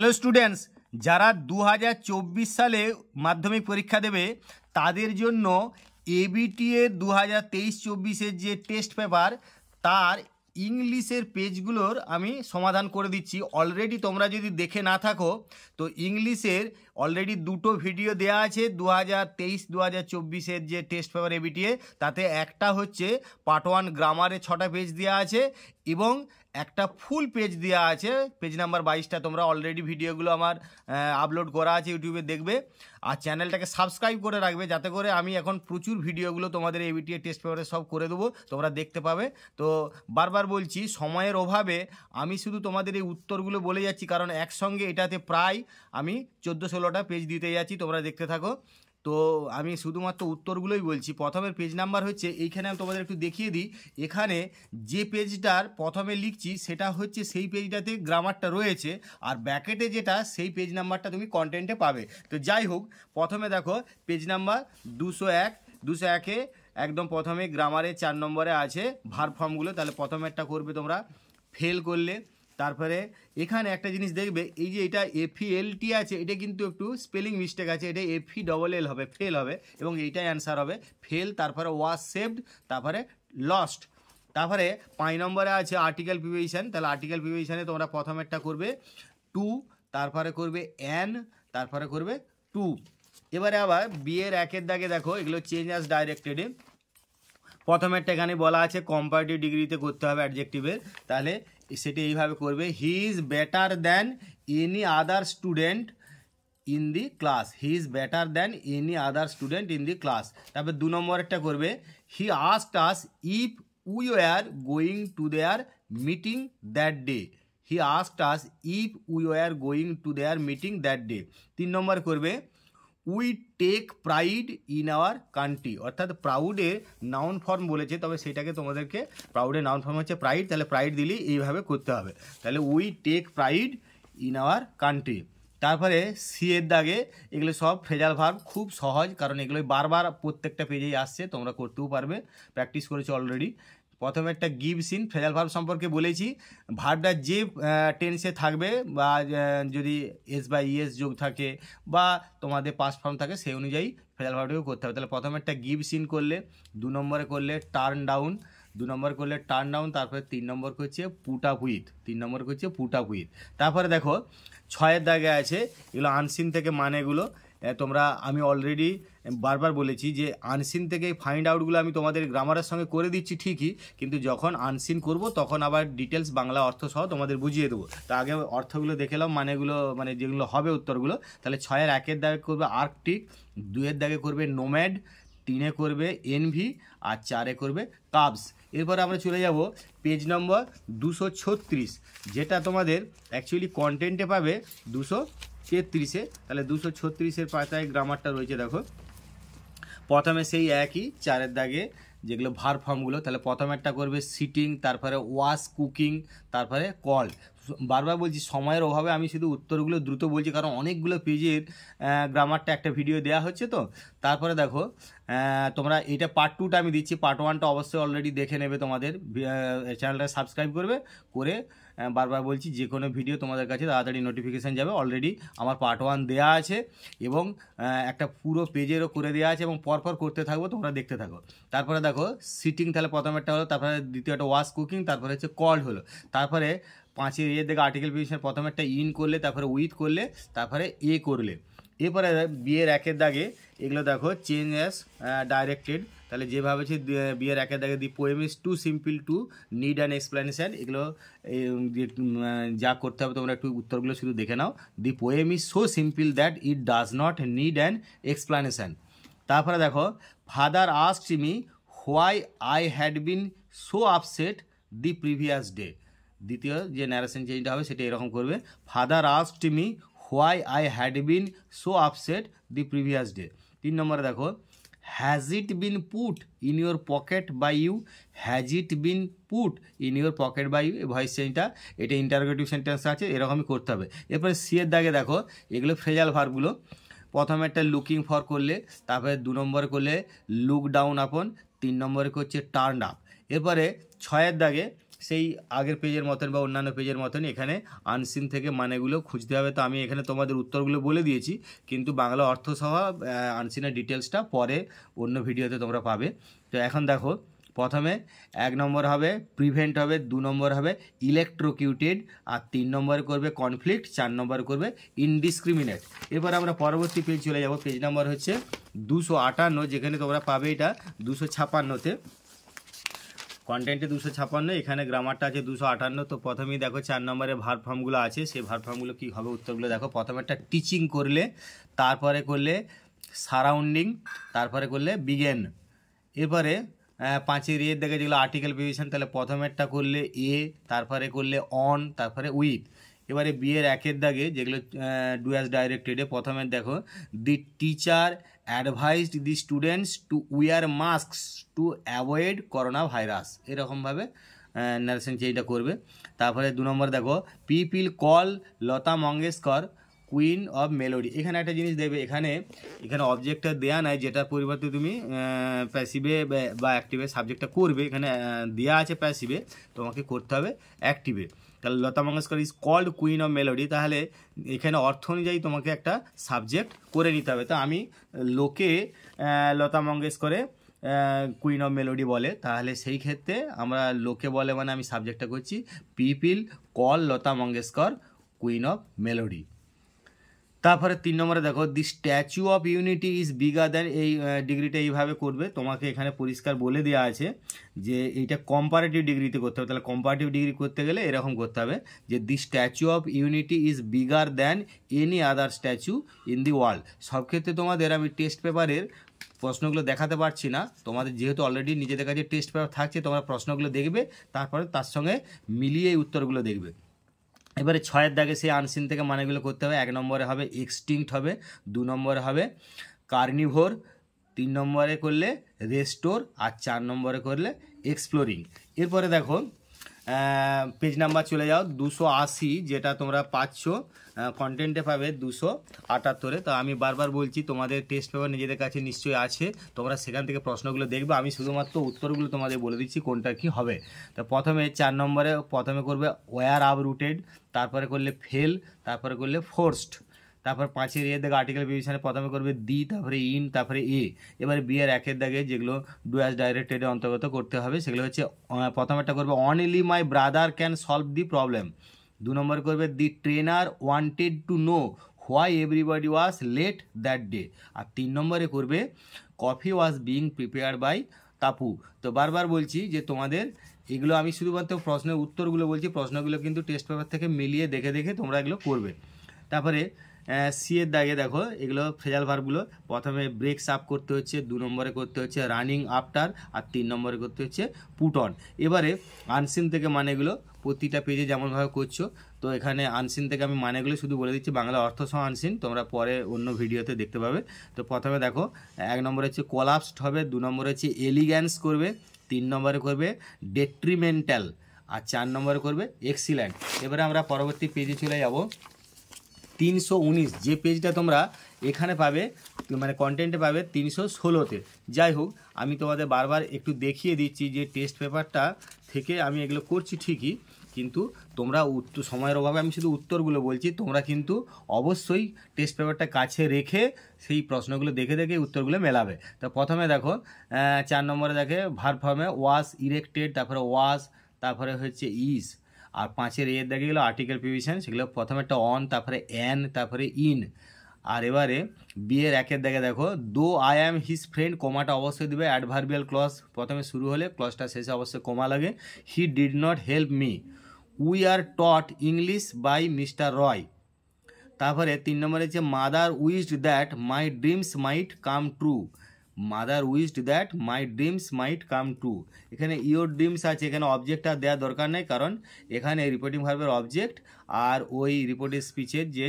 Hello students যারা দু হাজার চব্বিশ সালে মাধ্যমিক পরীক্ষা দেবে, তাদের জন্য এবিটিএ দু হাজার তেইশ চব্বিশের যে টেস্ট পেপার তার ইংলিশের পেজগুলোর আমি সমাধান করে দিচ্ছি। অলরেডি তোমরা যদি দেখে না থাকো, তো ইংলিশের অলরেডি দুটো ভিডিও দেওয়া আছে দু হাজার তেইশ দু হাজার চব্বিশের যে টেস্ট পেপার এবিটিএ তাতে একটা হচ্ছে পার্ট ওয়ান গ্রামারে ছটা পেজ দেওয়া আছে এবং একটা ফুল পেজ দেওয়া আছে। পেজ নাম্বার বাইশটা তোমরা অলরেডি ভিডিওগুলো আমার আপলোড করা আছে ইউটিউবে দেখবে। আর চ্যানেলটাকে সাবস্ক্রাইব করে রাখবে, যাতে করে আমি এখন প্রচুর ভিডিওগুলো তোমাদের এবিটিএ টেস্ট পেপারে সব করে দেবো, তোমরা দেখতে পাবে। তো বারবার বলছি, সময়ের অভাবে আমি শুধু তোমাদের এই উত্তরগুলো বলে যাচ্ছি, কারণ একসঙ্গে এটাতে প্রায় আমি চোদ্দ ষোলোটা পেজ দিতে যাচ্ছি, তোমরা দেখতে থাকো। তো আমি শুধুমাত্র উত্তরগুলোই বলছি। প্রথমের পেজ নাম্বার হচ্ছে, এইখানে আমি তোমাদের একটু দেখিয়ে দিই। এখানে যে পেজটার প্রথমে লিখছি, সেটা হচ্ছে সেই পেজটাতে গ্রামারটা রয়েছে, আর ব্যাকেটে যেটা, সেই পেজ নাম্বারটা তুমি কন্টেন্টে পাবে। তো যাই হোক, প্রথমে দেখো পেজ নাম্বার দুশো এক, দুশো একে একদম প্রথমে গ্রামারে চার নম্বরে আছে ভার ফর্মগুলো তাহলে প্রথমেরটা করবে তোমরা। ফেল করলে তারপরে এখানে একটা জিনিস দেখবে, এই যে এটা এফি এল টি আছে, এটা কিন্তু একটু স্পেলিং মিস্টেক আছে, এটা এফি ডবল এল হবে ফেল হবে, এবং এইটাই অ্যান্সার হবে। ফেল তারপরে ওয়াজ সেভড তারপরে লস্ট তারপরে পাঁচ নম্বরে আছে আর্টিকেল প্রিভিশন তাহলে আর্টিকেল প্রিভিশনে তোমরা প্রথমেরটা করবে টু তারপরে করবে এন তারপরে করবে টু এবারে আবার বিয়ের একের দাগে দেখো, এগুলো চেঞ্জ আস ডাইরেক্টেডে প্রথমেরটা এখানে বলা আছে কম্পারেটিভ ডিগ্রিতে করতে হবে অ্যাডজেক্টিভের তাহলে সেটা এইভাবে করবে। He is better than any other student in the class he is better than any other student in the class তারপর দু নম্বরেরটা করবে। He asked us if we were going to their meeting that day he asked us if we were going to their meeting that day তিন নম্বর করবে। We take pride in our country. অর্থাৎ প্রাউডে noun form বলেছে, তবে সেটাকে তোমাদেরকে প্রাউডে noun form হচ্ছে প্রাইড, তাহলে প্রাইড দিলেই এইভাবে করতে হবে। তাহলে we take pride in our country. তারপরে সি এর দাগে, এগুলো সব ফ্রেজাল ভার্ব, খুব সহজ, কারণ এগুলো বারবার প্রত্যেকটা পেজেই আসছে, তোমরা করতেও পারবে, প্র্যাকটিস করেছ অলরেডি। প্রথমে একটা গিভ সিন ফ্রেজাল ভার্ব সম্পর্কে বলেছি। ভার্বটা যে টেন্সে থাকবে বা যদি এস বা ইএস যোগ থাকে বা তোমাদের পাস ফর্ম থাকে, সেই অনুযায়ী ফ্রেজাল ভার্বটাকেও করতে হবে। তাহলে প্রথমে একটা গিভ সিন করলে, দু নম্বরে করলে টার্ন ডাউন দু নম্বর করলে টার্ন ডাউন তারপরে তিন নম্বর করছে পুট আপ তিন নম্বর করছে পুট আপ তারপরে দেখো, ছয়ের দাগে আছে, এগুলো আনসিন থেকে মানেগুলো। তোমরা, আমি অলরেডি বারবার বলেছি যে আনসিন থেকে ফাইন্ড আউটগুলো আমি তোমাদের গ্রামারের সঙ্গে করে দিচ্ছি ঠিকই, কিন্তু যখন আনসিন করব, তখন আবার ডিটেলস বাংলা অর্থ সহ তোমাদের বুঝিয়ে দেবো। তা আগে অর্থগুলো দেখেলাম মানেগুলো মানে যেগুলো হবে উত্তরগুলো। তাহলে ছয়ের একের দাগে করবে আর্কটিক দুয়ের দাগে করবে নোম্যাড তিনে করবে এনভি আর চারে করবে কাবস এরপরে আমরা চলে যাব পেজ নম্বর দুশো যেটা তোমাদের অ্যাকচুয়ালি কন্টেন্টে পাবে দুশো তেত্রিশে তাহলে দুশো ছত্রিশের পাতায় গ্রামারটা রয়েছে, দেখো। প্রথমে সেই একই, চারের দাগে যেগুলো ভার ফর্মগুলো তাহলে প্রথমেরটা করবে সিটিং তারপরে ওয়াশ কুকিং তারপরে কল বারবার বলছি, সময়ের অভাবে আমি শুধু উত্তরগুলো দ্রুত বলছি, কারণ অনেকগুলো পেজের গ্রামারটা একটা ভিডিও দেওয়া হচ্ছে তো। তারপরে দেখো তোমরা এটা পার্ট টুটা আমি দিচ্ছি। পার্ট ওয়ানটা অবশ্যই অলরেডি দেখে নেবে তোমাদের চ্যানেলটা সাবস্ক্রাইব করবে, করে বারবার বলছি যে কোনো ভিডিও তোমাদের কাছে তাড়াতাড়ি নোটিফিকেশান যাবে। অলরেডি আমার পার্ট ওয়ান দেওয়া আছে এবং একটা পুরো পেজেরও করে দেওয়া আছে এবং পরপর করতে থাকব, তোমরা দেখতে থাকো। তারপরে দেখো সিটিং তাহলে প্রথমেরটা হলো, তারপরে দ্বিতীয়টা ওয়াশ কুকিং তারপরে হচ্ছে কল হলো। তারপরে পাঁচের ইয়ের দেখে আর্টিকেল পিটিশন প্রথমে একটা ইন করলে, তারপরে উইথ করলে, তারপরে এ করলে। এরপরে বিয়ের একের দাগে এগুলো দেখো চেঞ্জ অ্যাস ডাইরেক্টেড তাহলে যেভাবে হচ্ছে বিয়ের একের দাগে the poem is to simple to need and explanation এগুলো যা করতে হবে তোমরা একটু উত্তরগুলো শুধু দেখে নাও। The poem is so simple that it does not need an explanation তারপরে দেখো father asked me why I had been so upset the previous day দ্বিতীয় যে ন্যারেশন চেঞ্জটা হবে সেটা এরকম করবে father asked me why I had been so upset the previous day তিন নম্বরে দেখো has it been put in your pocket by you has it been put in your pocket by you এই voice চেঞ্জটা এটা interrogative sentence আছে, এরকমই করতে হবে। এরপরে সি এর দাগে দেখো, এগুলো ফ্রেজাল ভার্বগুলো প্রথমে একটা লুকিং ফর করলে, তারপরে দু নম্বরে করলে লুক ডাউন আপন তিন নম্বরে করছে টার্ন আপ এরপরে ছয়ের দাগে সেই আগের পেজের মতন বা অন্যান্য পেজের মতন এখানে আনসিন থেকে মানেগুলো খুঁজতে হবে। তো আমি এখানে তোমাদের উত্তরগুলো বলে দিয়েছি, কিন্তু বাংলা অর্থসহ আনসিনের ডিটেলসটা পরে অন্য ভিডিওতে তোমরা পাবে। তো এখন দেখো, প্রথমে এক নম্বর হবে প্রিভেন্ট হবে, দু নম্বর হবে ইলেকট্রোকিউটেড আর তিন নম্বর করবে কনফ্লিক্ট চার নম্বর করবে ইনডিসক্রিমিনেট এবার আমরা পরবর্তী পেজ চলে যাব। পেজ নম্বর হচ্ছে দুশো আটান্ন, যেখানে তোমরা পাবে এটা দুশো ছাপান্নতে। কন্টেন্টে দুশো ছাপান্ন, এখানে গ্রামারটা আছে দুশো আটান্ন, তো প্রথমেই দেখো চার নম্বরে ভার ফর্মগুলো আছে, সেই ভার ফর্মগুলো কী হবে উত্তরগুলো দেখো। প্রথমে একটা টিচিং করলে, তারপরে করলে সারাউন্ডিং তারপরে করলে বিগেন এরপরে পাঁচের এর দেখে যেগুলো আর্টিকেল প্রিভিশন তাহলে প্রথমেরটা করলে এ, তারপরে করলে অন তারপরে উইথ এবারে বিয়ের একের দাগে যেগুলো ডু অ্যাজ ডাইরেক্টেডে প্রথমে দেখো the teacher advised the students to wear masks to avoid corona virus এরকমভাবে নারেশন চেঞ্জটা করবে। তারপরে দু নম্বর দেখো people call Lata Mangeshkar queen of melody এখানে একটা জিনিস দেবে, এখানে এখানে অবজেক্টটা দেয়া নাই, যেটার পরিবর্তে তুমি প্যাসিভে বা অ্যাক্টিভে সাবজেক্টটা করবে। এখানে দেয়া আছে প্যাসিভে তোমাকে করতে হবে অ্যাক্টিভে তাহলে Lata Mangeshkar is called queen of melody তাহলে এখানে অর্থ অনুযায়ী তোমাকে একটা সাবজেক্ট করে নিতে হবে। তো আমি লোকে লতা মঙ্গেশকরে কুইন অফ মেলোডি বলে। তাহলে সেই ক্ষেত্রে আমরা লোকে বলে মানে আমি সাবজেক্টটা করছি people call Lata Mangeshkar queen of melody তারপরে তিন নম্বরে দেখো the Statue of Unity is bigger than এই ডিগ্রিটা এইভাবে করবে। তোমাকে এখানে পরিষ্কার বলে দেওয়া আছে যে এইটা কম্পারেটিভ ডিগ্রিতে করতে হবে। তাহলে কম্পারেটিভ ডিগ্রি করতে গেলে এরকম করতে হবে যে the Statue of Unity is bigger than any other statue in the world সব ক্ষেত্রে তোমাদের আমি টেস্ট পেপারের প্রশ্নগুলো দেখাতে পারছি না। তোমাদের যেহেতু অলরেডি নিজেদের কাছে টেস্ট পেপার থাকছে, তোমরা প্রশ্নগুলো দেখবে, তারপরে তার সঙ্গে মিলিয়ে উত্তরগুলো দেখবে। এবারে ছয়ের দাগে সেই আনসিন থেকে মানেগুলো করতে হবে। এক নম্বরে হবে এক্সটিংক্ট হবে, দু নম্বরে হবে কার্নিভোর তিন নম্বরে করলে রেস্টোর আর চার নম্বরে করলে এক্সপ্লোরিং এরপরে দেখো পেজ নাম্বার চলে যাও, দুশো আশি, যেটা তোমরা পাচ্ছ। কন্টেন্টে পাবে দুশো আটাত্তরে। তো আমি বারবার বলছি, তোমাদের টেস্ট পেপার নিজেদের কাছে নিশ্চয়ই আছে। তোমরা সেখান থেকে প্রশ্নগুলো দেখবে। আমি শুধুমাত্র উত্তরগুলো তোমাদের বলে দিচ্ছি, কোনটা কি হবে। তো প্রথমে চার নম্বরে, প্রথমে করবে ওয়ার আপ রুটেড তারপরে করলে ফেল তারপরে করলে ফোর্সড তারপর পাঁচের এর দাগে আর্টিকেল বিভীষণে প্রথমে করবে দি, তারপরে ইন, তারপরে এ। এবারে বি এর একের দাগে যেগুলো ডু ডুয়াস ডাইরেক্টেডে অন্তর্গত করতে হবে, সেগুলো হচ্ছে প্রথমেরটা করবে only my brother can solve the problem দু নম্বর করবে the trainer wanted to know why everybody was late that day আর তিন নম্বরে করবে coffee was being prepare by Tapu তো বারবার বলছি যে তোমাদের এগুলো আমি শুধুমাত্র প্রশ্নের উত্তরগুলো বলছি, প্রশ্নগুলো কিন্তু টেস্ট পেপার থেকে মিলিয়ে দেখে দেখে তোমরা এগুলো করবে। তারপরে সি এর দাগে দেখো, এগুলো ফ্রেজাল ভার্বগুলো। প্রথমে ব্রেক আপ করতে হচ্ছে, দু নম্বরে করতে হচ্ছে রানিং আফটার আর তিন নম্বরে করতে হচ্ছে পুট অন এবারে আনসিন থেকে মানেগুলো প্রতিটা পেজে যেমনভাবে করছ, তো এখানে আনসিন থেকে আমি মানেগুলো শুধু বলে দিচ্ছি, বাংলা অর্থ সহ আনসিন তোমরা পরে অন্য ভিডিওতে দেখতে পাবে। তো প্রথমে দেখো, এক নম্বরে হচ্ছে কোলাপসড হবে, দু নম্বরে হচ্ছে এলিগ্যান্স করবে, তিন নম্বরে করবে ডেট্রিমেন্টাল আর চার নম্বরে করবে এক্সিলেন্ট এবারে আমরা পরবর্তী পেজে চলে যাব। তিনশো উনিশ, যে পেজটা তোমরা এখানে পাবে মানে কন্টেন্টে পাবে তিনশো ষোলোতে। যাই হোক, আমি তোমাদের বারবার একটু দেখিয়ে দিচ্ছি যে টেস্ট পেপারটা থেকে আমি এগুলো করছি ঠিকই, কিন্তু তোমরা উত্তর সময়ের অভাবে আমি শুধু উত্তরগুলো বলছি, তোমরা কিন্তু অবশ্যই টেস্ট পেপারটা কাছে রেখে সেই প্রশ্নগুলো দেখে দেখে উত্তরগুলো মেলাবে। তো প্রথমে দেখো চার নম্বরে দেখে ভার ফর্মে ওয়াস ইরেক্টেড তারপরে ওয়াস তারপরে হচ্ছে ইজ আর পাঁচের এর দেখে গেলো আর্টিকেল প্রিভিশন সেগুলো প্রথমে একটা অন তারপরে অ্যান তারপরে ইন আর এবারে বিয়ের একের দেখে দেখো though I am his friend কোমাটা অবশ্যই দেবে অ্যাডভার্বিয়াল ক্লস প্রথমে শুরু হলে ক্লসটা শেষে অবশ্যই কোমা লাগে। He did not help me we are taught English by mister Roy তারপরে তিন নম্বরে হচ্ছে mother wished that my dreams might come true. Mother wished that my dreams might come true এখানে ইওর ড্রিমস আছে, এখানে object আর দেওয়ার দরকার নেই, কারণ এখানে রিপোর্টিং ভার্বের অবজেক্ট আর ওই রিপোর্টিং স্পিচের যে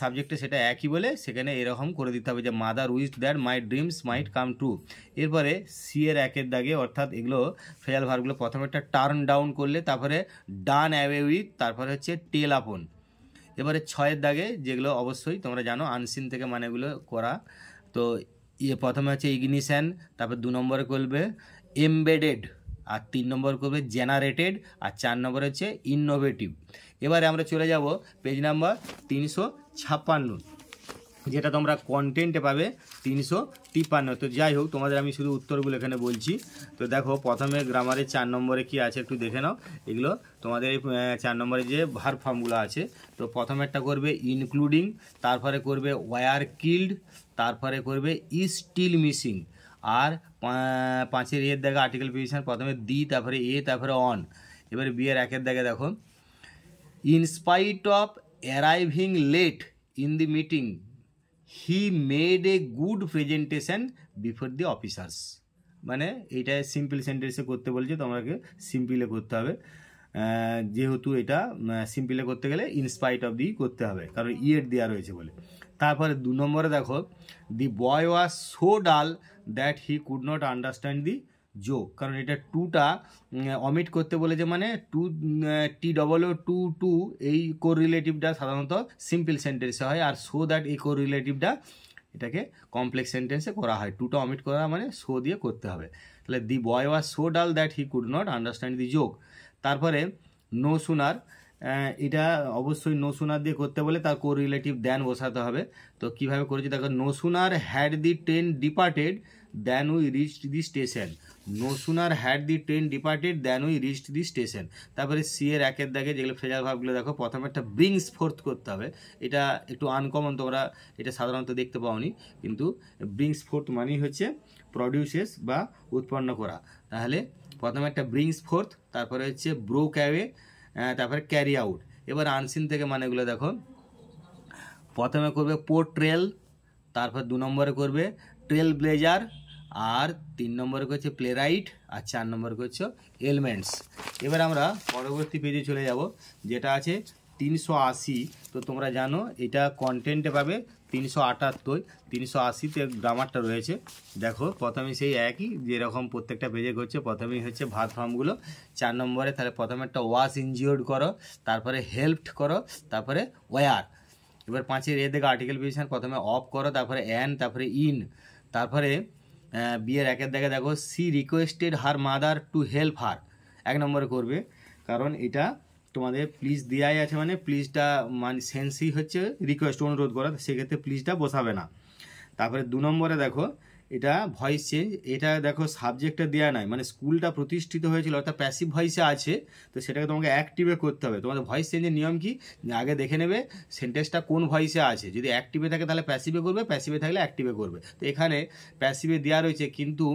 সাবজেক্টে সেটা একই বলে সেখানে এরকম করে দিতে হবে যে mother wished that my dreams might come true এরপরে সি এর একের দাগে, অর্থাৎ এগুলো ফেজাল ভার্বগুলো প্রথমে একটা টার্ন ডাউন করলে, তারপরে ডান অ্যাওয়ে উইথ তারপরে হচ্ছে টেল আপন এবারে ছয়ের দাগে যেগুলো অবশ্যই তোমরা জানো আনসিন থেকে মানেগুলো করা। তো ইয়ে প্রথমে হচ্ছে ইগনিশান, তারপর দু নম্বরে করবে এমবেডেড আর তিন নম্বর করবে জেনারেটেড আর চার নম্বর হচ্ছে ইনোভেটিভ এবারে আমরা চলে যাব পেজ নাম্বার তিনশো ছাপ্পান্ন। যেটা তোমরা কন্টেন্টে পাবে তিনশো তিপ্পান্ন। তো যাই হোক, তোমাদের আমি শুধু উত্তরগুলো এখানে বলছি। তো দেখো, প্রথমে গ্রামারের চার নম্বরে কি আছে একটু দেখে নাও। এগুলো তোমাদের এই চার নম্বরে যে ভার ফর্মগুলো আছে। তো প্রথমে একটা করবে ইনক্লুডিং তারপরে করবে ওয়ার কিল্ড তারপরে করবে ই স্টিল মিসিং আর পাঁচের এর দেখে আর্টিকেল পিটিশন প্রথমে দি, তারপরে এ, তারপরে অন এবারে বিয়ের একের দেখে দেখো। In of arriving late in the the meeting made a good presentation before the officers মানে এটা সিম্পল সেন্টেন্সে করতে বলছে তোমাকে সিম্পলে করতে হবে। যেহেতু এটা সিম্পলে করতে গেলে ইনস্পাইট অফ দি করতে হবে, কারণ ইয়ের দেওয়া রয়েছে বলে। তারপরে দু নম্বরে দেখো the boy was so dull that he could not understand the joke কারণ এটা টুটা অমিট করতে বলেছে মানে too T double O too too এই কোর রিলেটিভটা সাধারণত সিম্পল সেন্টেন্সে হয়, আর সো দ্যাট এই কোর রিলেটিভটা এটাকে কমপ্লেক্স সেন্টেন্সে করা হয়। টুটা অমিট করা মানে সো দিয়ে করতে হবে। তাহলে the boy was so dull that he could not understand the joke তারপরে নো সুনার এটা অবশ্যই নো সুনার দিয়ে করতে বলে, তার কো রিলেটিভ দেন বসাতে হবে। তো কীভাবে করেছি? দেখো no sooner had the train departed then we reach the station no sooner had the train departed then we reach the station তারপরে সি এর একের দাগে যেগুলো ফ্রেজার ভাবগুলো দেখো, প্রথমে একটা ব্রিংস ফোর্থ করতে হবে। এটা একটু আনকমন তোমরা এটা সাধারণত দেখতে পাওনি। কিন্তু ব্রিংস ফোর্থ মানেই হচ্ছে প্রডিউসেস বা উৎপন্ন করা। তাহলে প্রথমে একটা ব্রিংস ফোর্থ তারপরে হচ্ছে ব্রোক অ্যাওয়ে তারপরে ক্যারি আউট এবার আনসিন থেকে মানেগুলো দেখো। প্রথমে করবে পোর্ট্রেল তারপর দু নম্বরে করবে ট্রেল ব্লেজার আর তিন নম্বরে করছে প্লেরাইট আর চার নম্বর করছে এলিমেন্টস। এবার আমরা পরবর্তী পেজে চলে যাব, যেটা আছে তিনশো আশি। তো তোমরা জানো, এটা কন্টেন্টে পাবে তিনশো আটাত্তর। তিনশো আশিতে গ্রামারটা রয়েছে। দেখো, প্রথমে সেই একই, যেরকম প্রত্যেকটা পেজে করছে প্রথমেই হচ্ছে ভাত ফর্মগুলো চার নম্বরে তাহলে প্রথমে একটা ওয়াশ ইনজিওর্ড করো, তারপরে হেল্পড করো, তারপরে ওয়ার এবার পাঁচের এ থেকে আর্টিকেল পিটিশন প্রথমে অফ করো, তারপরে অ্যান তারপরে ইন তারপরে বিয়ের একের দেখে দেখো she requested her mother to help her এক নম্বরে করবে, কারণ এটা তোমাদের প্লিজ দেওয়াই আছে মানে প্লিজটা মানে সেন্সই হচ্ছে রিকোয়েস্ট অনুরোধ করা, সেক্ষেত্রে প্লিজটা বসাবে না। তারপরে দু নম্বরে দেখো এটা ভয়েস চেঞ্জ এটা দেখো সাবজেক্টটা দেওয়া নাই। মানে স্কুলটা প্রতিষ্ঠিত হয়েছিল, অর্থাৎ প্যাসিভ ভয়েসে আছে, তো সেটাকে তোমাকে অ্যাক্টিভে করতে হবে। তোমাদের ভয়েস চেঞ্জের নিয়ম কি? আগে দেখে নেবে সেন্টেন্সটা কোন ভয়েসে আছে। যদি অ্যাক্টিভে থাকে তাহলে প্যাসিভে করবে প্যাসিভে থাকলে অ্যাক্টিভে করবে। তো এখানে প্যাসিভে দেওয়া রয়েছে, কিন্তু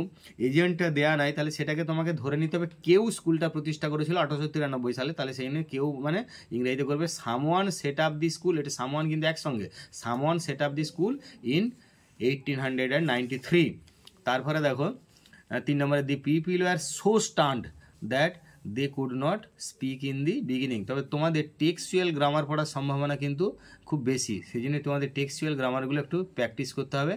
এজেন্টটা দেওয়া নাই, তাহলে সেটাকে তোমাকে ধরে নিতে হবে কেউ স্কুলটা প্রতিষ্ঠা করেছিল আঠারোশো তিরানব্বই সালে, তাহলে সেই নিয়ে কেউ মানে ইংরেজিতে করবে someone set up the school এটা সামওয়ান কিন্তু একসঙ্গে someone set up the school in eighteen hundred and ninety three তারপরে দেখো তিন নম্বরে the people are so stunned that they could not speak in the beginning তবে তোমাদের টেক্সুয়াল গ্রামার পড়ার সম্ভাবনা কিন্তু খুব বেশি। সেই জন্য তোমাদের টেক্সচুয়াল গ্রামারগুলো একটু প্র্যাকটিস করতে হবে।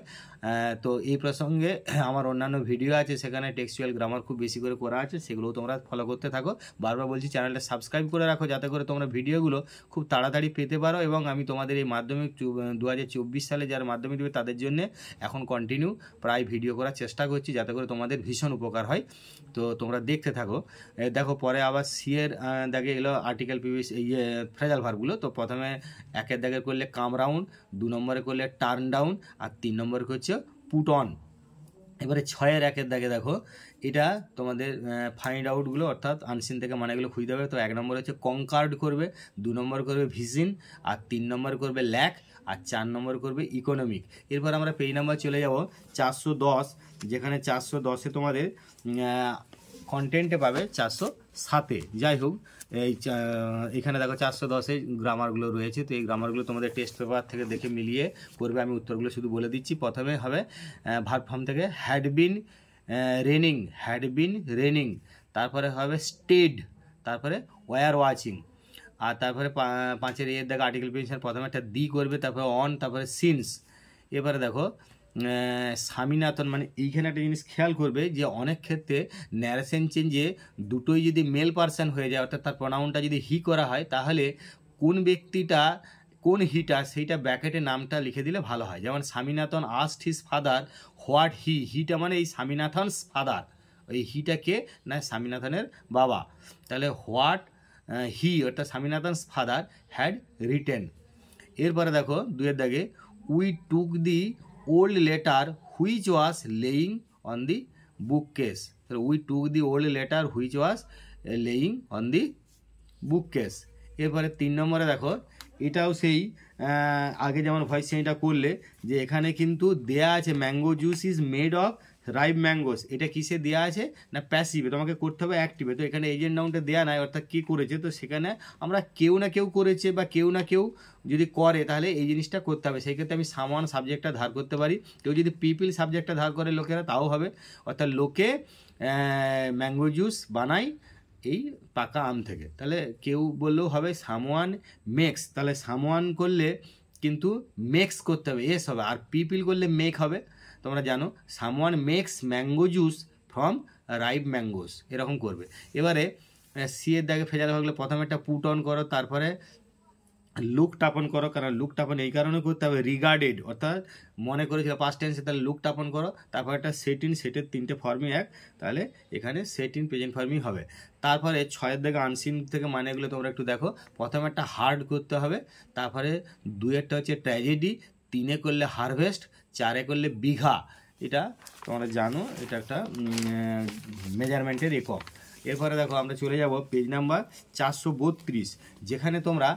তো এই প্রসঙ্গে আমার অন্যান্য ভিডিও আছে, সেখানে টেক্সচুয়াল গ্রামার খুব বেশি করে করা আছে, সেগুলোও তোমরা ফলো করতে থাকো। বারবার বলছি চ্যানেলটা সাবস্ক্রাইব করে রাখো, যাতে করে তোমরা ভিডিওগুলো খুব তাড়াতাড়ি পেতে পারো এবং আমি তোমাদের এই মাধ্যমিক দু হাজার চব্বিশ সালে যারা মাধ্যমিক দেবে, তাদের জন্য এখন কন্টিনিউ প্রায় ভিডিও করার চেষ্টা করছি, যাতে করে তোমাদের ভীষণ উপকার হয়। তো তোমরা দেখতে থাকো। দেখো, পরে আবার সিয়ের দেখে এলো আর্টিকেল পিভিস ইয়ে ফ্রেজাল ভার্বগুলো তো প্রথমে একের দাগে করলে কাম রাউন্ড দু নম্বরে করলে টার্ন ডাউন আর তিন নম্বরে হচ্ছে পুট অন এবারে ছয়ের একের দাগে দেখো, এটা তোমাদের ফাইন্ড আউটগুলো অর্থাৎ আনসিন থেকে মানেগুলো খুঁজতে হবে। তো এক নম্বর হচ্ছে কনকার্ড করবে, দু নম্বর করবে ভিজিন আর তিন নম্বর করবে ল্যাক আর চার নম্বর করবে ইকোনমিক এরপর আমরা পেজ নাম্বার চলে যাব, চারশো দশ, যেখানে চারশো দশে তোমাদের কন্টেন্টে পাবে চারশো সাতে। যাই হোক এই এখানে দেখো চারশো দশে গ্রামারগুলো রয়েছে। তো এই গ্রামারগুলো তোমাদের টেস্ট পেপার থেকে দেখে মিলিয়ে করবে। আমি উত্তরগুলো শুধু বলে দিচ্ছি। প্রথমে হবে ভার্ব ফর্ম থেকে had been raining had been raining তারপরে হবে স্টেড তারপরে ওয়ার ওয়াচিং আর তারপরে পাঁচের এর দেখো আর্টিকেল পেনশন প্রথমে একটা দি করবে, তারপরে অন তারপরে সিনস এবারে দেখো স্বামীনাথন মানে এইখানে একটা জিনিস খেয়াল করবে যে অনেক ক্ষেত্রে ন্যারেশন চেঞ্জে দুটোই যদি মেল পার্সন হয়ে যায়, অর্থাৎ তার প্রোনাউনটা যদি হি করা হয়, তাহলে কোন ব্যক্তিটা কোন হিটা সেইটা ব্র্যাকেটে নামটা লিখে দিলে ভালো হয়। যেমন Swaminathan asked his father what he হিটা মানে এই স্বামীনাথনস ফাদার ওই হিটা কে না স্বামীনাথনের বাবা। তাহলে হোয়াট হি অর্থাৎ স্বামীনাথনস ফাদার হ্যাড রিটেন এরপরে দেখো, দুয়ের দাগে we took the old letter which was lying on the book case তাহলে we took the old letter which was lying on the book case এরপরে তিন নম্বরে দেখো, এটাও সেই আগে যেমন ভয়েস চেঞ্জটা করলে, যে এখানে কিন্তু দেয়া আছে mango juice is made of ripe mangoes এটা কিসে দেওয়া আছে? না প্যাসিভে তোমাকে করতে হবে অ্যাক্টিভে তো এখানে এজেন্ট নাউনটা দেওয়া নাই, অর্থাৎ কী করেছে? তো সেখানে আমরা কেউ না কেউ করেছে বা কেউ না কেউ যদি করে, তাহলে এই জিনিসটা করতে হবে। সেই ক্ষেত্রে আমি সামান সাবজেক্টটা ধার করতে পারি। কেউ যদি পিপিল সাবজেক্টটা ধার করে লোকেরা, তাও হবে। অর্থাৎ লোকে ম্যাঙ্গো জুস বানায় এই পাকা আম থেকে। তাহলে কেউ বললেও হবে সামওয়ান মেক্স তাহলে সামোয়ান করলে কিন্তু মেক্স করতে হবে এস হবে। আর পিপিল করলে মেক হবে। তোমরা জানো someone makes mango juice from ripe mangoes এরকম করবে। এবারে সি এর দাগে ফেজাল হয়ে গেলে প্রথমে একটা পুট অন করো, তারপরে লুক টাপন করো, কারণ লুক টাপন এই কারণে করতে হবে রিগার্ডেড অর্থাৎ মনে করেছিল পাস্ট টেন্সে তাহলে লুক টাপন করো, তারপর একটা সেট ইন সেটের তিনটে ফর্মই এক, তাহলে এখানে সেট ইন প্রেজেন্ট ফর্মই হবে। তারপরে ছয়ের দিকে আনসিন থেকে মানেগুলো তোমরা একটু দেখো, প্রথমে একটা হার্ড করতে হবে, তারপরে দুইয়েরটা হচ্ছে ট্র্যাজেডি তিনে করলে হারভেস্ট চারে করলে বিঘা। এটা তোমরা জানো, এটা একটা মেজারমেন্টের একক। এরপরে দেখো, আমরা চলে যাব পেজ নাম্বার চারশো বত্রিশ, যেখানে তোমরা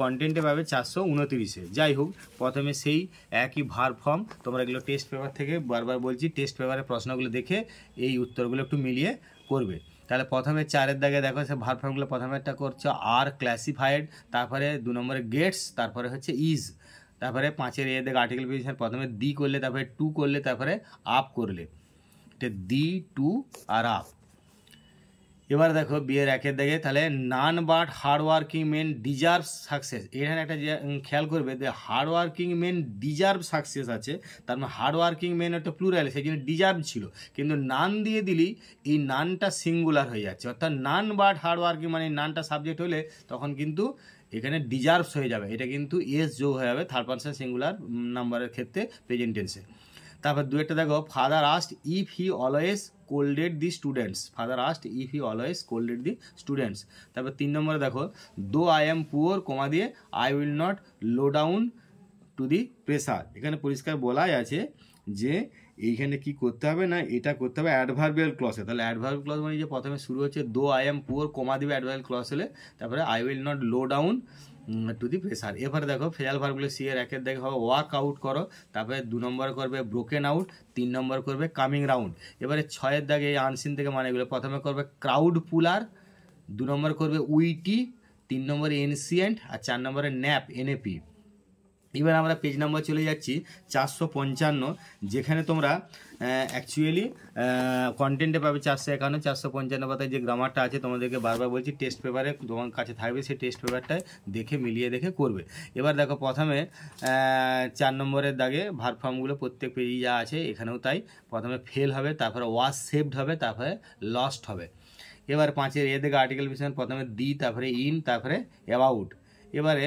কন্টেন্টে পাবে চারশো উনতিরিশে। যাই হোক, প্রথমে সেই একই ভার ফর্ম তোমরা এগুলো টেস্ট পেপার থেকে বারবার বলছি টেস্ট পেপারের প্রশ্নগুলো দেখে এই উত্তরগুলো একটু মিলিয়ে করবে। তাহলে প্রথমে চারের দাগে দেখো, সে ভার ফর্মগুলো প্রথমে একটা করছে আর ক্লাসিফাইড তারপরে দু নম্বরে গেটস তারপরে হচ্ছে ইজ তারপরে পাঁচের এ দেখে আর্টিকেল পজিশন প্রথমে দি করলে, তারপরে টু করলে, তারপরে আপ করলে। এটা দি, টু আর আপ। এবার দেখো বিয়ের একের দিকে, তাহলে none but hard working men deserve success এখানে একটা যে খেয়াল করবে যে hard working men deserve success আছে, তার মানে হার্ড ওয়ার্কিং মেন একটা প্লুরাল সেই জন্য ডিজার্ভ ছিল। কিন্তু নান দিয়ে দিলি, এই নানটা সিঙ্গুলার হয়ে যাচ্ছে। অর্থাৎ নান বাট হার্ড ওয়ার্কিং মানে নানটা সাবজেক্ট হলে তখন কিন্তু এখানে ডিজার্ভস হয়ে যাবে। এটা কিন্তু এস যোগ হয়ে যাবে থার্ড পার্সন সিঙ্গুলার নাম্বারের ক্ষেত্রে প্রেজেন্টেন্সে তারপর দু একটা দেখো father asked if he always scolded the students father asked if he always scolded the students তারপর তিন নম্বরে দেখো though I am poor comma দিয়ে I will not low down to the pressure এখানে পরিষ্কার বলাই আছে যে, এইখানে কি করতে হবে না, এটা করতে হবে অ্যাডভার্বিয়াল ক্লসে তাহলে অ্যাডভার্ব ক্লস মানে যে প্রথমে শুরু হচ্ছে দো আই এম পুয়ার কমা দিবে অ্যাডভার্বিয়াল ক্লস হলে তারপরে I will not low down to the pressure এবারে দেখো ফেজাল ভার্বগুলো সি এর একের দেখে হবে ওয়াক আউট করো, তারপরে দু নম্বর করবে ব্রোকেন আউট তিন নম্বর করবে কামিং রাউন্ড এবারে ছয়ের দাগে এই আনসিন থেকে মানে এগুলো প্রথমে করবে ক্রাউড পুলার দু নম্বর করবে উইটি, তিন নম্বরে এনসিয়েন্ট, আর চার নম্বরে ন্যাপ, এনএপি। এবার আমরা পেজ নাম্বার চলে যাচ্ছি চারশো পঞ্চান্ন, যেখানে তোমরা অ্যাকচুয়ালি কন্টেন্টে পাবে চারশো একান্ন, চারশো পঞ্চান্ন পাতায় যে গ্রামারটা আছে তোমাদেরকে বারবার বলছি টেস্ট পেপারে তোমার কাছে থাকবে, সেই টেস্ট পেপারটায় দেখে, মিলিয়ে দেখে করবে। এবার দেখো প্রথমে চার নম্বরের দাগে ভার ফর্মগুলো প্রত্যেক পেজে যা আছে, এখানেও তাই। প্রথমে ফেল হবে, তারপরে ওয়াশ সেভড হবে, তারপরে লস্ট হবে। এবার পাঁচের এ থেকে আর্টিকেল বিষয় প্রথমে দি, তারপরে ইন তারপরে অ্যাবাউট এবারে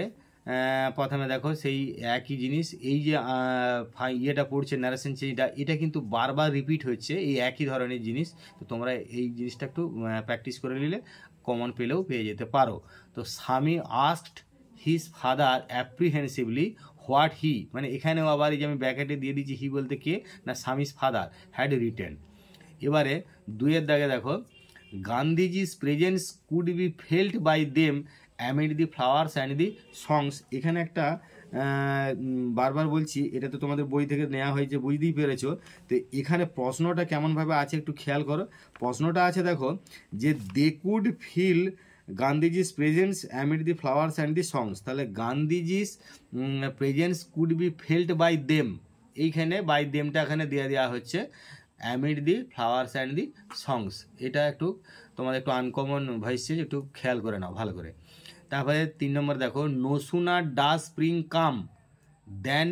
প্রথমে দেখো সেই একই জিনিস, এই যে ইয়েটা পড়ছে ন্যারেশন চেঞ্জটা এটা কিন্তু বারবার রিপিট হচ্ছে, এই একই ধরনের জিনিস। তো তোমরা এই জিনিসটা একটু প্র্যাকটিস করে নিলে কমন পেলেও পেয়ে যেতে পারো। তো Swami asked his father apprehensively what he মানে এখানেও আবার এই যে আমি ব্যাকেটে দিয়ে দিচ্ছি হি বলতে কে, না স্বামীজ ফাদার হ্যাড রিটেন এবারে দুইয়ের দাগে দেখো Gandhiji's presence could be felt by them amid the flowers and the songs এখানে একটা বারবার বলছি, এটা তো তোমাদের বই থেকে নেওয়া হয়েছে, বুঝতেই পেরেছ। তো এখানে প্রশ্নটা কেমনভাবে আছে একটু খেয়াল করো। প্রশ্নটা আছে, দেখো, যে they could feel Gandhiji's presence amid the flowers and the songs তাহলে Gandhiji's presence could be felt by them. এইখানে বাই দেমটা এখানে দিয়ে দেওয়া হচ্ছে, amid the flowers and the songs এটা একটু তোমাদের একটু আনকমন ভয়েসে একটু খেয়াল করে নাও, ভালো করে। তারপরে তিন নম্বর দেখো no sooner does spring come then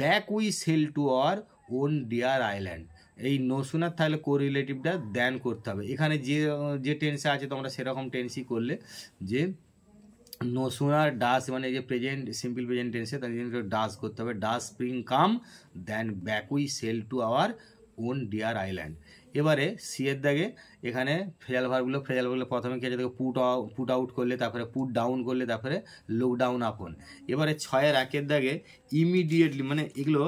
back we sail to our own dear island এই নসুনার তাহলে কো রিলেটিভটা দেন করতে হবে। এখানে যে যে টেন্সে আছে তোমরা সেরকম টেন্সই করলে যে নসুনার ডাস মানে যে প্রেজেন্ট সিম্পল প্রেজেন্ট টেন্সে তার জন্য ডাস করতে হবে। Does spring come then back we sail to our own dear island এবারে সি এর দাগে এখানে ফ্রেজাল ভার্বগুলো ফ্রেজাল ভার্বগুলো প্রথমে কি আছে দেখো পুট পুট আউট করলে, তারপরে পুট ডাউন করলে, তারপরে লোক ডাউন আপন এবারে ছয়ের একের দাগে ইমিডিয়েটলি মানে এগুলো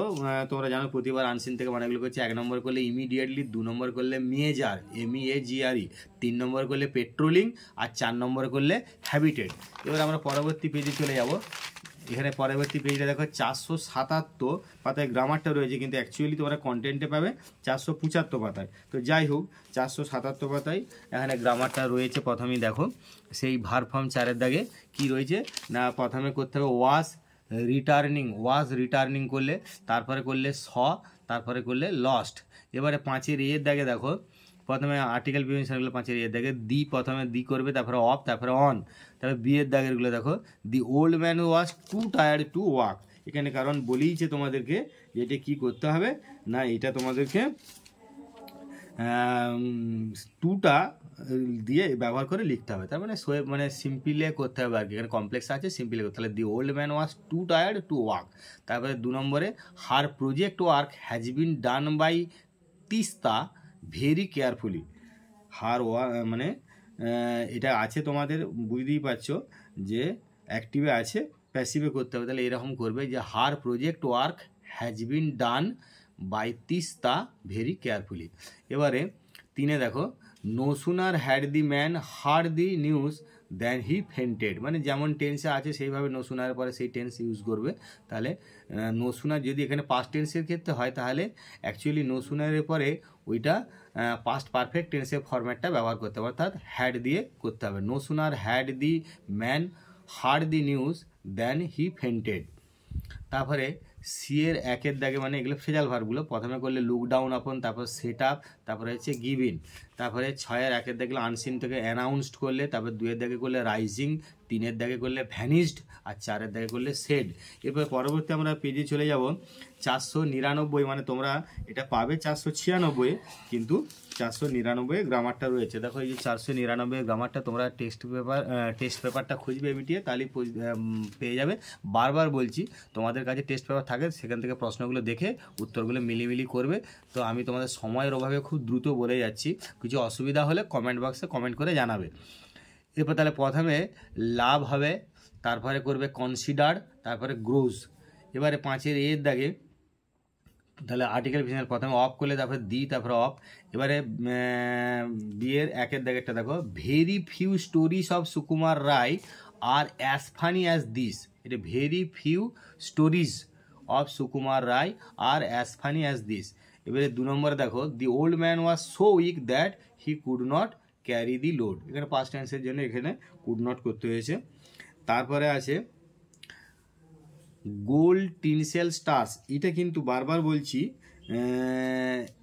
তোমরা জানো, প্রতিবার আনসিন থেকে মানে এগুলো করছে, এক নম্বর করলে ইমিডিয়েটলি দু নম্বর করলে মেজার এম ই এ জি আর ই তিন নম্বর করলে পেট্রোলিং আর চার নম্বর করলে হ্যাবিটেড এবার আমরা পরবর্তী পেজে চলে যাব। এখানে পরবর্তী পেজটা দেখো, চারশো সাতাত্তর পাতায় গ্রামারটা রয়েছে, কিন্তু অ্যাকচুয়ালি তোমরা কন্টেন্টে পাবে চারশো পঁচাত্তর পাতায়। তো যাই হোক, চারশো সাতাত্তর পাতায় এখানে গ্রামারটা রয়েছে প্রথমেই দেখো, সেই ভার ফর্ম চারের দাগে কি রয়েছে? না, প্রথমে করতে হবে ওয়াশ রিটার্নিং ওয়াশ রিটার্নিং করলে, তারপরে করলে স, তারপরে করলে লস্ট এবারে পাঁচের এর দাগে দেখো, প্রথমে আর্টিকেল প্রিভেনশনগুলো পাঁচের এর দাগে দি, প্রথমে দি করবে, তারপরে অফ তারপরে অন তারপরে বিয়ের দাগেরগুলো দেখো। The old man was too tired to walk এখানে কারণ বলেইছে তোমাদেরকে এটা কী করতে হবে? না, এটা তোমাদেরকে টুটা দিয়ে ব্যবহার করে লিখতে হবে। তার মানে সোয়ে মানে সিম্পলে করতে হবে আর কি। এখানে কমপ্লেক্স আছে সিম্পলে করতে তাহলে the old man was too tired to walk তারপরে দু নম্বরে her project work has been done by Tista very carefully her ওয়া মানে এটা আছে তোমাদের, বুঝতেই পারছ যে অ্যাক্টিভে আছে প্যাসিভে করতে হবে। তাহলে এরকম করবে যে her project work has been done by Tista very carefully এবারে তিনে দেখো no sooner had the man heard the news then he fainted মানে যেমন টেন্সে আছে, সেইভাবে নো সুনার পরে সেই টেন্স ইউজ করবে। তাহলে নো সুনার যদি এখানে পাস্ট টেন্সের ক্ষেত্রে হয়, তাহলে অ্যাকচুয়ালি নো সুনারের পরে ওইটা পাস্ট পারফেক্ট টেন্সের ফরম্যাটটা ব্যবহার করতে হবে, অর্থাৎ হ্যাড দিয়ে করতে হবে। No sooner had the man heard the news then he fainted তারপরে সি এর একের দাগে মানে এগুলো ফ্রেজাল ভার্বগুলো প্রথমে করলে লুক ডাউন আপন তারপর সেট আপ তারপরে হচ্ছে গিভ ইন তারপরে ছয়ের একের দাগে আনসিন থেকে অ্যানাউন্সড করলে, তারপর দুয়ের দাগে করলে রাইজিং তিনের দাগে করলে ভ্যানিসড আর চারের দাগে করলে সেড। এরপর পরবর্তী আমরা পেজে চলে যাব চারশো নিরানব্বই মানে তোমরা এটা পাবে চারশো ছিয়ানব্বই কিন্তু চারশো নিরানব্বই গ্রামারটা রয়েছে। দেখো এই যে চারশো নিরানব্বই গ্রামারটা তোমরা টেস্ট পেপার টেস্ট পেপারটা খুঁজবে পৌঁছ- উম, পেয়ে যাবে। বারবার বলছি তোমাদের কাছে টেস্ট পেপার থাকে সেখান থেকে প্রশ্নগুলো দেখে উত্তরগুলো মিলিমিলি করবে। তো আমি তোমাদের সময়ের অভাবে খুব দ্রুত বলে যাচ্ছি। কিছু অসুবিধা হলে কমেন্ট বক্সে কমেন্ট করে জানাবে। এরপর তাহলে প্রথমে লাভ হবে, তারপরে করবে কনসিডার তারপরে গ্রোজ এবারে পাঁচের এর দাগে তাহলে আর্টিকেল ফিনাল প্রথমে অফ করলে, তারপরে দি তারপরে অফ এবারে বিয়ের একের দাগেরটা দেখো very few stories of Sukumar Ray are as funny as this এটা very few stories of Sukumar Ray are as funny as this এবারে দু নম্বরে দেখো the old man was so weak that he could not carry the load এখানে past টেন্সের জন্য এখানে could not করতে হয়েছে। তারপরে আছে গোল্ড টিনসেল স্টার্স এটা কিন্তু বারবার বলছি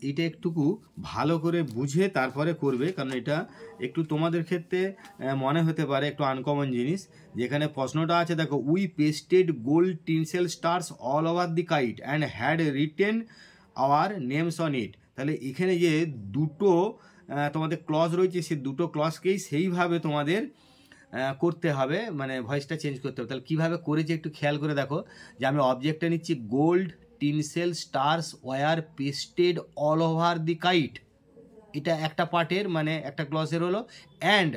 এটা একটুকু ভালো করে বুঝে তারপরে করবে, কারণ এটা একটু তোমাদের ক্ষেত্রে মনে হতে পারে একটু আনকমন জিনিস। যেখানে প্রশ্নটা আছে, দেখো we pasted gold tinsel stars all over the kite and had written our names on it তাহলে এখানে যে দুটো তোমাদের ক্লজ রয়েছে, সে দুটো ক্লজকেই সেইভাবে তোমাদের করতে হবে মানে ভয়েসটা চেঞ্জ করতে হবে। তাহলে কীভাবে করেছে একটু খেয়াল করে দেখো, যে আমি অবজেক্টটা নিচ্ছি gold tinsel stars were pasted all over the kite এটা একটা পার্টের মানে একটা ক্লসের হলো অ্যান্ড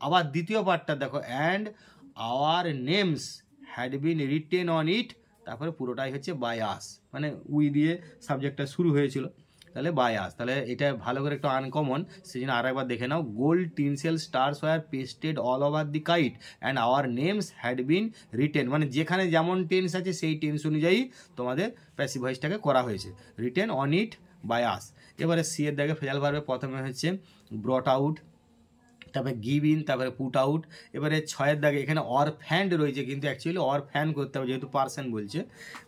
আবার দ্বিতীয় পার্টটা দেখো and our names had been written on it তারপরে পুরোটাই হচ্ছে বাই আস মানে উই দিয়ে সাবজেক্টটা শুরু হয়েছিল। তাহলে বাই আস তাহলে এটা ভালো করে একটু আনকমন সেই জন্য আরেকবার দেখে নাও gold tinsel stars were pasted all over the kite and our names had been written মানে যেখানে যেমন টেন্স আছে সেই টেন্স অনুযায়ী তোমাদের প্যাসিভ ভয়েসটাকে করা হয়েছে। Written on it by us এবারে সি এর দেখে ফেজাল পারবে প্রথমে হচ্ছে ব্রট আউট তারপরে গিভ ইন তারপরে পুট আউট এবারে ছয়ের দাগে এখানে অর ফ্যান্ড রয়েছে কিন্তু অ্যাকচুয়ালি অর ফ্যান করতে হবে যেহেতু পার্সন বলছে।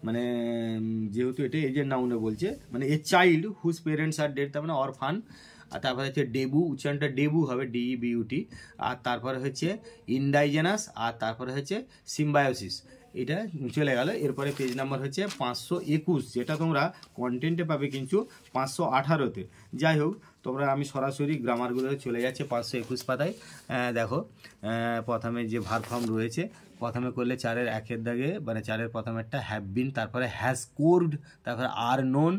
মানে যেহেতু এটা এজেন্ট নাউনে বলছে। মানে a child whose parents are dead তার মানে অর ফান আর তারপরে হচ্ছে ডেবু উচ্চারণটা ডেবু হবে ডি বিউটি আর তারপরে হচ্ছে ইনডাইজেনাস আর তারপরে হচ্ছে সিম্বায়োসিস এটা চলে গেল। এরপরে পেজ নাম্বার হচ্ছে পাঁচশো একুশ, যেটা তোমরা কন্টেন্টে পাবে কিন্তু পাঁচশো আঠারোতে। যাই হোক তোমরা আমি সরাসরি গ্রামারগুলোতে চলে যাচ্ছে পাঁচশো একুশ পাতায়। দেখো প্রথমে যে ভার ফর্ম রয়েছে, প্রথমে করলে চারের একের দাগে মানে চারের প্রথমেরটা হ্যাভ বিন তারপরে হ্যাজ কোর্ড তারপরে আর নোন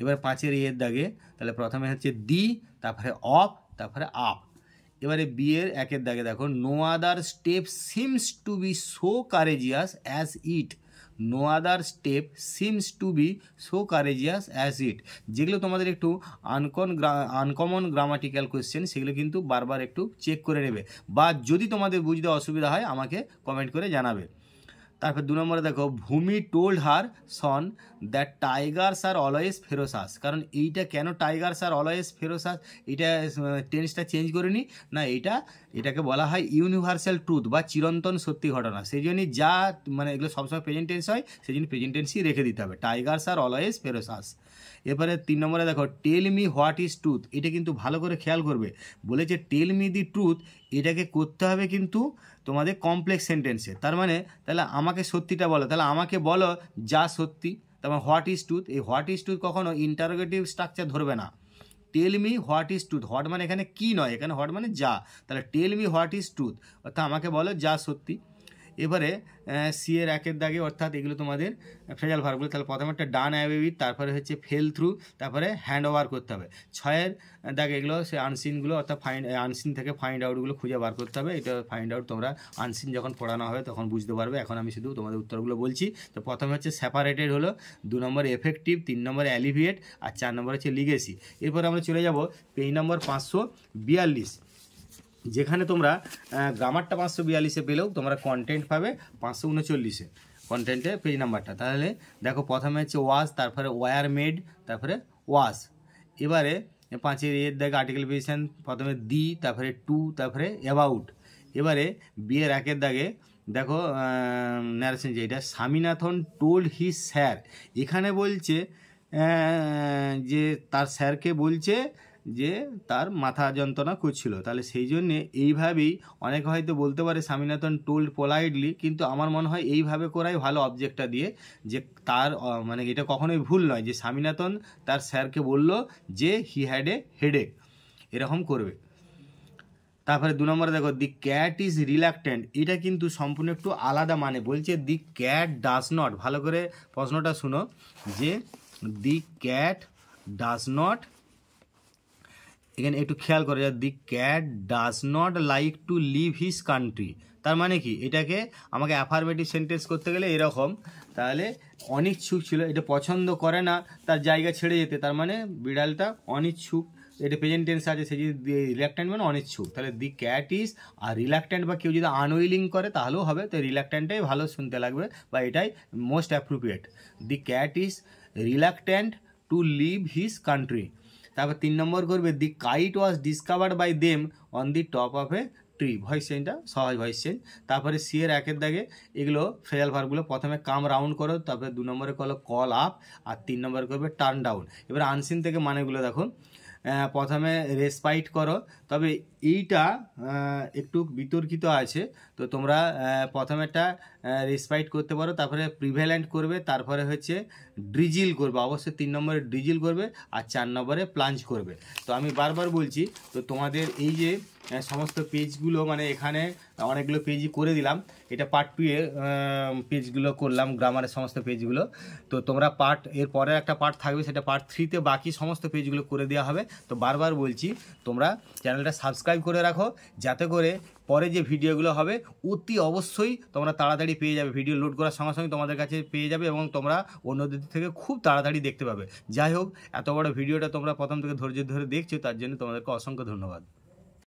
এবার পাঁচের ইয়ের দাগে, তাহলে প্রথমে হচ্ছে দি তারপরে অফ তারপরে আপ এবারে বিয়ের একের দাগে দেখো no other step seems to be so courageous as it no other step seems to be so courageous as it যেগুলো তোমাদের একটু আনকন আনকমন গ্রামাটিক্যাল কোয়েশ্চেন সেগুলো কিন্তু বারবার একটু চেক করে নেবে। বা যদি তোমাদের বুঝতে অসুবিধা হয়, আমাকে কমেন্ট করে জানাবে। তারপর দু নম্বরে দেখো, Bhumi told her son that tigers are always ferocious কারণ এইটা কেন টাইগার্স আর অলওয়েজ ফেরোসাস এটা টেন্সটা চেঞ্জ করে করিনি? না, এটা, এটাকে বলা হয় ইউনিভার্সাল ট্রুথ বা চিরন্তন সত্যি ঘটনা। সেই জন্যই যা মানে এগুলো সবসময় প্রেজেন্ট টেন্স হয় সেই জন্য প্রেজেন্ট টেন্সই রেখে দিতে হবে। টাইগার্স আর অলওয়েজ ফেরোসাস এরপরে তিন নম্বরে দেখো tell me what is truth এটা কিন্তু ভালো করে খেয়াল করবে। বলেছে টেল মি দি ট্রুথ এটাকে করতে হবে কিন্তু তোমাদের কমপ্লেক্স সেন্টেন্সে তার মানে তাহলে আমাকে সত্যিটা বলো। তাহলে আমাকে বলো যা সত্যি। তারপর হোয়াট ইজ টুথ এই হোয়াট ইজ টুথ কখনো ইন্টারোগেটিভ স্ট্রাকচার ধরবে না। টেল মি হোয়াট ইজ টুথ হোয়াট মানে এখানে কি নয়, এখানে হোয়াট মানে যা। তাহলে টেল মি হোয়াট ইজ টুথ অর্থাৎ আমাকে বলো যা সত্যি। এবারে সি এর একের দাগে অর্থাৎ এগুলো তোমাদের ফ্রেজাল ভার্বগুলো তাহলে প্রথমে একটা ডান অ্যাবিট তারপরে হচ্ছে ফেল থ্রু তারপরে হ্যান্ড ওভার করতে হবে। ছয়ের দাগে এগুলো, সে আনসিনগুলো অর্থাৎ ফাইন্ড আনসিন থেকে ফাইন্ড আউটগুলো খুঁজে বার করতে হবে। এটা ফাইন্ড আউট তোমরা আনসিন যখন পড়ানো হবে, তখন বুঝতে পারবে। এখন আমি শুধু তোমাদের উত্তরগুলো বলছি। তো প্রথমে হচ্ছে সেপারেটেড হলো, দু নম্বর এফেক্টিভ তিন নম্বর অ্যালিভিয়েট আর চার নম্বর হচ্ছে লিগেসি এরপর আমরা চলে যাব, পেজ নম্বর পাঁচশো বিয়াল্লিশ। যেখানে তোমরা গ্রামারটা পাঁচশো বিয়াল্লিশে পেলেও তোমরা কন্টেন্ট পাবে পাঁচশো উনচল্লিশে কন্টেন্টে পেজ নাম্বারটা তাহলে দেখো, প্রথমে হচ্ছে ওয়াশ তারপরে ওয়ার মেড তারপরে ওয়াশ এবারে পাঁচের এর দেখে আর্টিকেল পেয়েছেন প্রথমে দি তারপরে টু তারপরে অ্যাবাউট এবারে বিয়ের একের দাগে দেখো ন্যারেশন যেটা স্বামীনাথন টোল্ড হিজ স্যার এখানে বলছে যে তার স্যারকে বলছে যে তার মাথা যন্ত্রণা করছিল তাহলে সেই জন্যে এইভাবেই অনেকে হয়তো বলতে পারে স্বামীনাথন টোল্ড পোলাইটলি কিন্তু আমার মনে হয় এইভাবে করাই ভালো অবজেক্টটা দিয়ে যে তার মানে এটা কখনোই ভুল নয় যে স্বামীনাথন তার স্যারকে বলল যে হি হ্যাড এ হেডেক এরকম করবে। তারপরে দু নম্বরে দেখো দি ক্যাট ইজ রিল্যাক্টেন্ট এটা কিন্তু সম্পূর্ণ একটু আলাদা মানে। বলছে দি ক্যাট ডাজ নট ভালো করে প্রশ্নটা শুনো। যে দি ক্যাট ডাজ নট এখানে একটু খেয়াল করে the cat does not like to leave his country তার মানে কি? এটাকে আমাকে অ্যাফার্মেটিভ সেন্টেন্স করতে গেলে এরকম। তাহলে অনিচ্ছুক ছিল, এটা পছন্দ করে না, তার জায়গা ছেড়ে যেতে। তার মানে বিড়ালটা অনিচ্ছুক। এটা প্রেজেন্ট টেন্স আছে, সে যদি রিল্যাক্ট্যান্ট মানে অনিচ্ছুক। তাহলে দি ক্যাট ইজ আর রিল্যাক্ট্যান্ট বা কেউ যদি আনউইলিং করে, তাহলেও হবে। তো রিল্যাক্ট্যান্টটাই ভালো শুনতে লাগবে বা এটাই most appropriate the cat is reluctant to leave his country তারপর তিন নম্বর করবে the kite was discovered by them on the top of a tree voice চেঞ্জটা সহজ ভয়েস চেঞ্জ তারপরে সি এর একের দাগে এগুলো ফ্রেজাল ভার্বগুলো প্রথমে কাম রাউন্ড করো, তারপরে দু নম্বরে করল কল আপ আর তিন নম্বরে করবে টার্ন ডাউন এবার আনসিন থেকে মানেগুলো দেখো। প্রথমে রেসপাইট করো। তবে এইটা একটু বিতর্কিত আছে। তো তোমরা প্রথমে একটা রেসপাইট করতে পারো, তারপরে প্রিভেলেন্ট করবে, তারপরে হচ্ছে ড্রিজিল করবে, অবশ্যই তিন নম্বরে ড্রিজিল করবে আর চার নম্বরে প্লাঞ্চ করবে। তো আমি বারবার বলছি, তো তোমাদের এই যে সমস্ত পেজগুলো মানে এখানে অনেকগুলো পেজই করে দিলাম, এটা পার্ট টু এ পেজগুলো করলাম গ্রামারের সমস্ত পেজগুলো তো তোমরা পার্ট এর পরে একটা পার্ট থাকবে, সেটা পার্ট থ্রিতে বাকি সমস্ত পেজগুলো করে দেওয়া হবে। তো বারবার বলছি, তোমরা চ্যানেলটা সাবস্ক্রাইব করে রাখো, যাতে করে পরে যে ভিডিওগুলো হবে, অতি অবশ্যই তোমরা তাড়াতাড়ি পেয়ে যাবে। ভিডিও লোড করার সঙ্গে সঙ্গে তোমাদের কাছে পেয়ে যাবে এবং তোমরা অন্যদের থেকে খুব তাড়াতাড়ি দেখতে পাবে। যাই হোক, এত বড় ভিডিওটা তোমরা প্রথম থেকে ধৈর্য ধরে দেখছ, তার জন্য তোমাদেরকে অসংখ্য ধন্যবাদ।